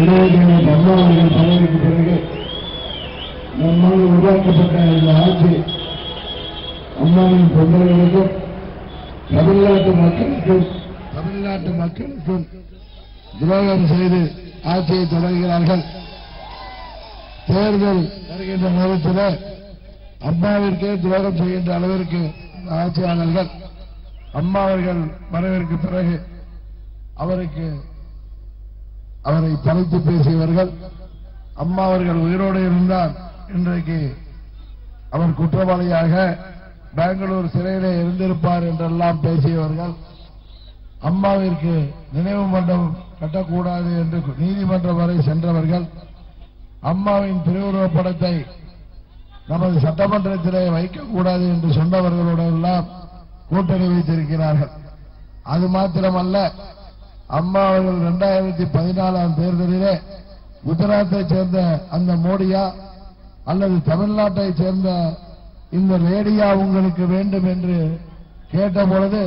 இருபத்தி ஏழு தலைவருக்கு பதவிக்கு பிறகு நம்மால் உருவாக்கப்பட்ட இந்த ஆட்சி அம்மாவின் தொண்டர்களுக்கும் தமிழ்நாட்டு மக்களுக்கும் தமிழ்நாட்டு மக்களுக்கும் துரோகம் செய்து ஆட்சியை தொடர்கிறார்கள். தேர்தல் வருகின்ற நேரத்தில் அம்மாவிற்கே துரோகம் செய்கின்ற அளவிற்கு இந்த ஆட்சியாளர்கள் அம்மா அவர்கள் மறைவிற்கு பிறகு அவருக்கு அவரை தலைத்து பேசியவர்கள் அம்மா அவர்கள் உயிரோடு இருந்தால் இன்றைக்கு அவர் குற்றவாளியாக பெங்களூர் சிறையிலே இருந்திருப்பார் என்றெல்லாம் பேசியவர்கள் அம்மாவிற்கு நினைவு மண்டபம் கட்டக்கூடாது என்று நீதிமன்றம் வரை சென்றவர்கள் அம்மாவின் திருவுருவப் படத்தை நமது சட்டமன்றத்திலே வைக்கக்கூடாது என்று சொன்னவர்களோடு எல்லாம் கூட்டணி வைத்திருக்கிறார்கள். அது மாத்திரமல்ல அம்மா அவர்கள் இரண்டாயிரத்தி பதினாலாம் தேர்தலிலே குஜராத்தை சேர்ந்த அந்த மோடியா அல்லது தமிழ்நாட்டை சேர்ந்த இந்த லேடியா உங்களுக்கு வேண்டும் என்று கேட்டபொழுது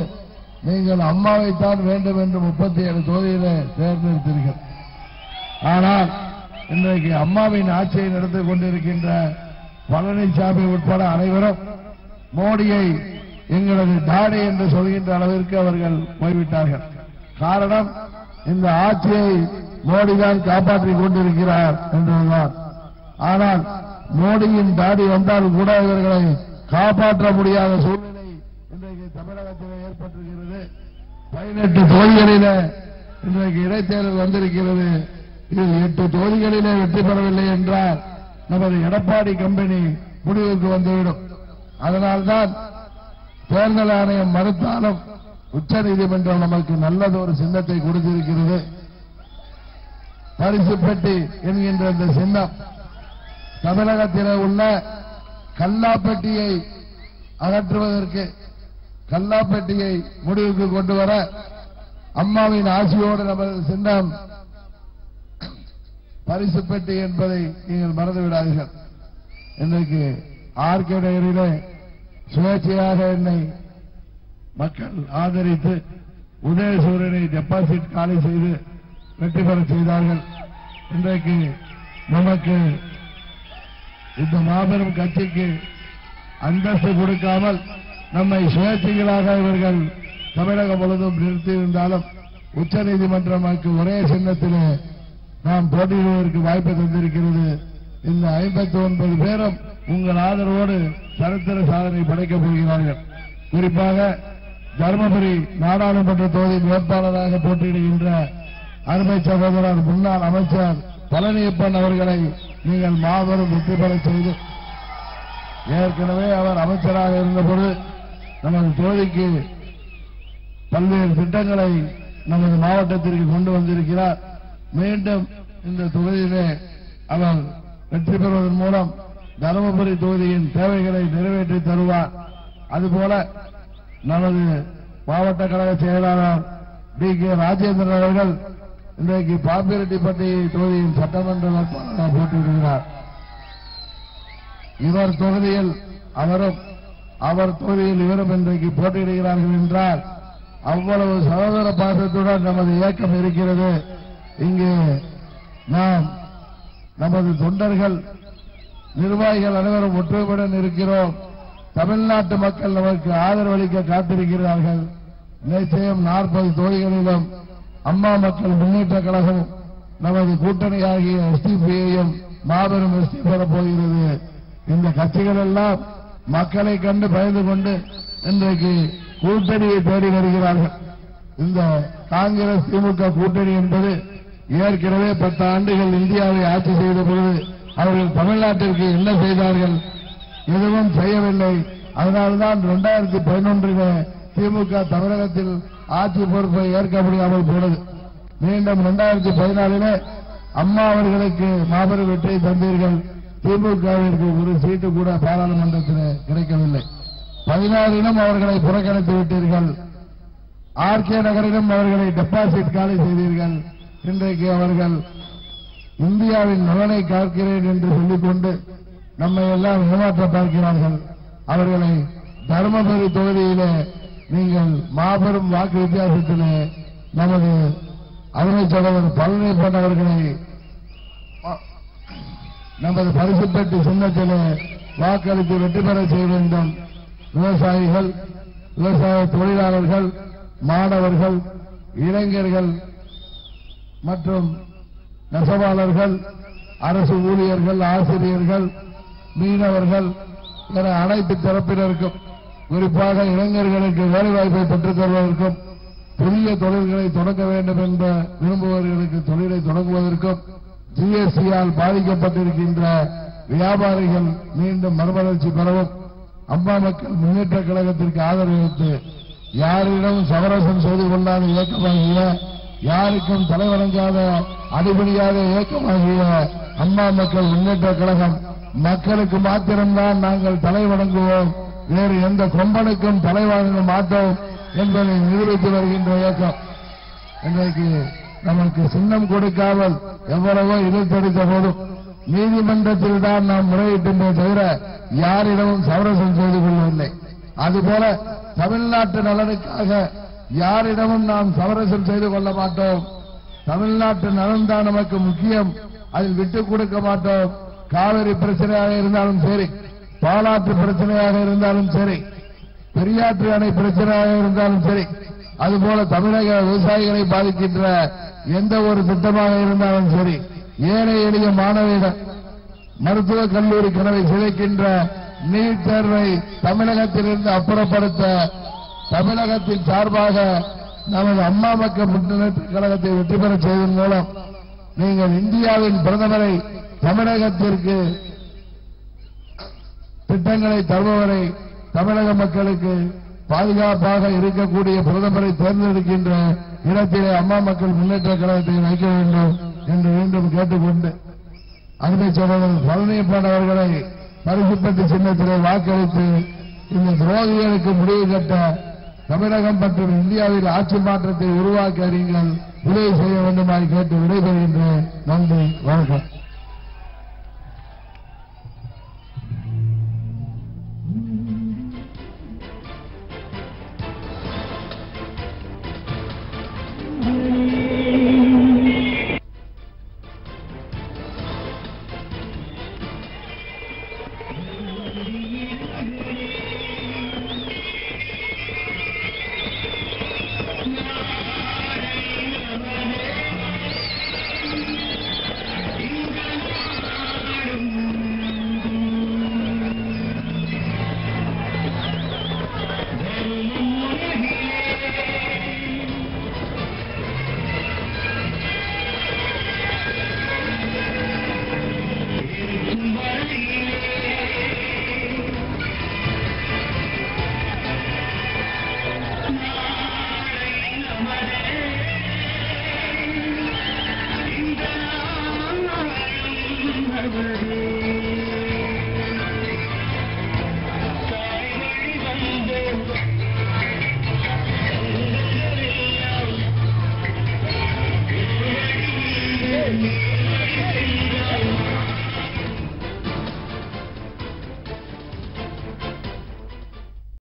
நீங்கள் அம்மாவைத்தான் வேண்டும் என்று முப்பத்தி ஏழு தொகுதியிலே தேர்ந்தெடுத்தீர்கள். ஆனால் இன்றைக்கு அம்மாவின் ஆட்சியை நடந்து கொண்டிருக்கின்ற பழனிசாமி உட்பட அனைவரும் மோடியை எங்களது டாடி என்று சொல்கின்ற அளவிற்கு அவர்கள் போய்விட்டார்கள். காரணம் இந்த ஆட்சியை மோடிதான் காப்பாற்றிக் கொண்டிருக்கிறார் என்றுள்ளார் ஆனால் மோடியின் தாடி வந்தால் கூட இவர்களை காப்பாற்ற முடியாத சூழ்நிலை இன்றைக்கு தமிழகத்தில் ஏற்பட்டிருக்கிறது. பதினெட்டு தொகுதிகளிலே இன்றைக்கு இடைத்தேர்தல் வந்திருக்கிறது. இதில் எட்டு தொகுதிகளிலே வெற்றி பெறவில்லை என்றால் நமது எடப்பாடி கம்பெனி முடிவுக்கு வந்துவிடும். அதனால்தான் தேர்தல் ஆணையம் மறுத்தாலும் உச்ச நீதிமன்றம் நமக்கு நல்லது ஒரு சின்னத்தை கொடுத்திருக்கிறது. பரிசு பெட்டி என்கின்ற இந்த சின்னம் தமிழகத்தில் உள்ள கல்லாப்பெட்டியை அகற்றுவதற்கு கல்லாப்பெட்டியை முடிவுக்கு கொண்டு வர அம்மாவின் ஆசியோடு நமது சின்னம் பரிசு பெட்டி என்பதை நீங்கள் மறந்து விடாதீர்கள் இன்றைக்கு ஆர்கே நகரிலே சுயேட்சையாக என்னை மக்கள் ஆதரித்து உதயசூரியனை டெபாசிட் காலி செய்து வெற்றி பெற செய்தார்கள். இன்றைக்கு நமக்கு இந்த மாபெரும் கட்சிக்கு அந்தஸ்து கொடுக்காமல் நம்மை சுயேட்சைகளாக இவர்கள் தமிழகம் முழுவதும் நிறுத்தியிருந்தாலும் உச்சநீதிமன்றம் நமக்கு ஒரே சின்னத்திலே நாம் போட்டியிடுவதற்கு வாய்ப்பு தந்திருக்கிறது. இந்த ஐம்பத்தி ஒன்பது பேரும் உங்கள் ஆதரவோடு சரித்திர சாதனை படைக்கப் போகிறார்கள். குறிப்பாக தருமபுரி நாடாளுமன்ற தொகுதி வேட்பாளராக போட்டியிடுகின்ற அருமை சகோதரர் முன்னாள் அமைச்சர் பழனியப்பன் அவர்களை நீங்கள் மாபெரும் வெற்றி பெற செய்து ஏற்கனவே அவர் அமைச்சராக இருந்தபோது நமது தொகுதிக்கு பல்வேறு திட்டங்களை நமது மாவட்டத்திற்கு கொண்டு வந்திருக்கிறார். மீண்டும் இந்த தொகுதியிலே அவர் வெற்றி பெறுவதன் மூலம் தருமபுரி தொகுதியின் தேவைகளை நிறைவேற்றி தருவார். அதுபோல நமது மாவட்ட கழக செயலாளர் டி கே ராஜேந்திரன் அவர்கள் இன்றைக்கு பாப்பிரெட்டிப்பட்டி தொகுதியின் சட்டமன்ற போட்டியிடுகிறார். இவர் தொகுதியில் அவரும் அவர் தொகுதியில் இவரும் இன்றைக்கு போட்டியிடுகிறார்கள் என்றால் அவ்வளவு சகோதர பாசத்துடன் நமது இயக்கம் இருக்கிறது. இங்கே நாம் நமது தொண்டர்கள் நிர்வாகிகள் அனைவரும் ஒற்றுமையுடன் இருக்கிறோம். தமிழ்நாட்டு மக்கள் நமக்கு ஆதரவளிக்க காத்திருக்கிறார்கள். நிச்சயம் நாற்பது தொகுதிகளிலும் அம்மா மக்கள் முன்னேற்ற கழகம் நமது கூட்டணியாகிய எஸ்டிபியையும் மாபெரும் வெற்றி பெறப் போகிறது. இந்த கட்சிகள் எல்லாம் மக்களை கண்டு பயந்து கொண்டு இன்றைக்கு கூட்டணியை தேடி வருகிறார்கள். இந்த காங்கிரஸ் திமுக கூட்டணி என்பது ஏற்கனவே பத்து ஆண்டுகள் இந்தியாவை ஆட்சி செய்த பொழுது அவர்கள் தமிழ்நாட்டிற்கு என்ன செய்தார்கள்? எதுவும் செய்யவில்லை. அதனால்தான் இரண்டாயிரத்தி பதினொன்றில் திமுக தமிழகத்தில் ஆட்சி பொறுப்பை ஏற்க முடியாமல் போனது. மீண்டும் இரண்டாயிரத்தி பதினாலிலே அம்மா அவர்களுக்கு மாபெரும் வெற்றியை தந்தீர்கள். திமுகவிற்கு ஒரு சீட்டு கூட பாராளுமன்றத்தில் கிடைக்கவில்லை. பதினாறிலும் அவர்களை புறக்கணித்து விட்டீர்கள். ஆர்கே நகரிலும் அவர்களை டெபாசிட் காலி செய்தீர்கள். இன்றைக்கு அவர்கள் இந்தியாவின் நலனை காக்கிறேன் என்று சொல்லிக்கொண்டு நம்மை எல்லாம் ஏமாற்ற பார்க்கிறார்கள். அவர்களை தருமபுரி தொகுதியிலே நீங்கள் மாபெரும் வாக்கு வித்தியாசத்திலே நமது அருமை சகோதரர் பழனிப்பன் அவர்களை நமது பரிசுப்பட்டு சின்னத்திலே வாக்களித்து வெற்றி பெற செய்ய வேண்டும். விவசாயிகள் விவசாய தொழிலாளர்கள் மாணவர்கள் இளைஞர்கள் மற்றும் நெசவாளர்கள் அரசு ஊழியர்கள் ஆசிரியர்கள் மீனவர்கள் என அனைத்து தரப்பினருக்கும் குறிப்பாக இளைஞர்களுக்கு வேலைவாய்ப்பை பெற்றுத் தருவதற்கும் புதிய தொழில்களை தொடங்க வேண்டும் என்ற விரும்புபவர்களுக்கு தொழிலை தொடங்குவதற்கும் ஜிஎஸ்டியால் பாதிக்கப்பட்டிருக்கின்ற வியாபாரிகள் மீண்டும் மறுமலர்ச்சி பெறவும் அம்மா மக்கள் முன்னேற்ற கழகத்திற்கு ஆதரவளித்து யாரிடம் சமரசம் செய்து கொள்ளாத இயக்கமாகிய யாருக்கும் தலைவணங்காத அடிபடியாத இயக்கமாகிய அம்மா மக்கள் முன்னேற்ற கழகம் மக்களுக்கு மாத்திரம்தான் நாங்கள் தலை வணங்குவோம். வேறு எந்த கொம்பனுக்கும் தலை வணங்க மாட்டோம் என்பதை நிரூபித்து வருகின்ற இயக்கம். இன்றைக்கு நமக்கு சின்னம் கொடுக்காமல் எவ்வளவோ இழுத்தடித்த போதும் நீதிமன்றத்தில் தான் நாம் முறையிட்டோமே தவிர யாரிடமும் சமரசம் செய்து கொள்ளவில்லை. அதுபோல தமிழ்நாட்டு நலனுக்காக யாரிடமும் நாம் சமரசம் செய்து கொள்ள மாட்டோம். தமிழ்நாட்டு நலன் தான் நமக்கு முக்கியம். அதில் விட்டுக் கொடுக்க மாட்டோம். காவிரி பிரச்சனையாக இருந்தாலும் சரி பாலாற்று பிரச்சனையாக இருந்தாலும் சரி பெரியாற்று அணை பிரச்சனையாக இருந்தாலும் சரி அதுபோல தமிழக விவசாயிகளை பாதிக்கின்ற எந்த ஒரு திட்டமாக இருந்தாலும் சரி ஏழை எளிய மாணவியிடம் மருத்துவக் கல்லூரி கனவை சிதைக்கின்ற நீட் தேர்வை தமிழகத்திலிருந்து அப்புறப்படுத்த தமிழகத்தின் சார்பாக நமது அம்மா மக்கள் முன்னேற்ற கழகத்தை வெற்றி பெற செய்வதன் மூலம் நீங்கள் இந்தியாவின் பிரதமரை தமிழகத்திற்கு திட்டங்களை தருபவரை தமிழக மக்களுக்கு பாதுகாப்பாக இருக்கக்கூடிய பிரதமரை தேர்ந்தெடுக்கின்ற இடத்திலே அம்மா மக்கள் முன்னேற்ற கழகத்தை வைக்க வேண்டும் என்று மீண்டும் கேட்டுக்கொண்டு அருமை சகோதரர் பழனியப்பன் அவர்களை பரிசுப்பட்டு சின்னத்திலே வாக்களித்து இந்த துரோகிகளுக்கு முடிவு கட்ட தமிழகம் மற்றும் இந்தியாவில் ஆட்சி மாற்றத்தை உருவாக்க நீங்கள் உதவி செய்ய வேண்டுமாறு கேட்டு விடைபெறுகின்றேன். நன்றி வணக்கம்.